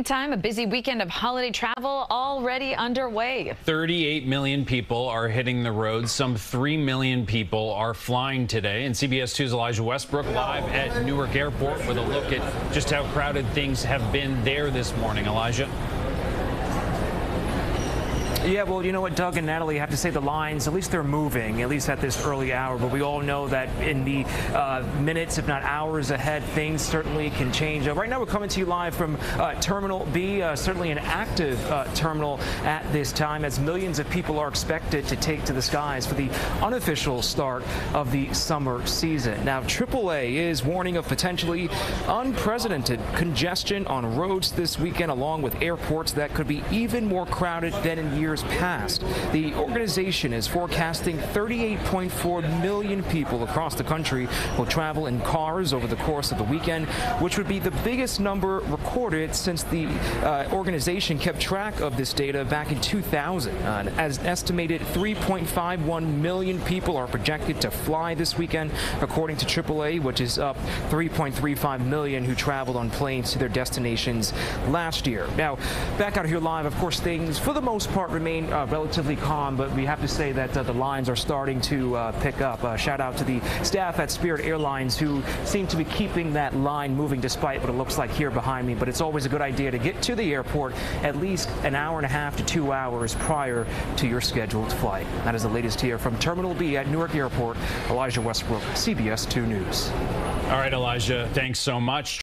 Meantime, a busy weekend of holiday travel already underway. 38 million people are hitting the roads. Some 3 million people are flying today. And CBS 2's Elijah Westbrook live at Newark Airport with a look at just how crowded things have been there this morning. Elijah. Yeah, well, you know what, Doug and Natalie have to say the lines, at least they're moving, at least at this early hour. But we all know that in the uh, minutes, if not hours ahead, things certainly can change. Uh, right now, we're coming to you live from uh, Terminal B, uh, certainly an active uh, terminal at this time, as millions of people are expected to take to the skies for the unofficial start of the summer season. Now, AAA is warning of potentially unprecedented congestion on roads this weekend, along with airports that could be even more crowded than in years years past. The organization is forecasting 38.4 million people across the country will travel in cars over the course of the weekend, which would be the biggest number recorded since the uh, organization kept track of this data back in 2000. Uh, as estimated, 3.51 million people are projected to fly this weekend, according to AAA, which is up 3.35 million who traveled on planes to their destinations last year. Now, back out here live, of course, things for the most part remain uh, relatively calm, but we have to say that uh, the lines are starting to uh, pick up. Shout out to the staff at Spirit Airlines who seem to be keeping that line moving despite what it looks like here behind me. But it's always a good idea to get to the airport at least an hour and a half to two hours prior to your scheduled flight. That is the latest here from Terminal B at Newark Airport. Elijah Westbrook, CBS 2 News. All right, Elijah, thanks so much.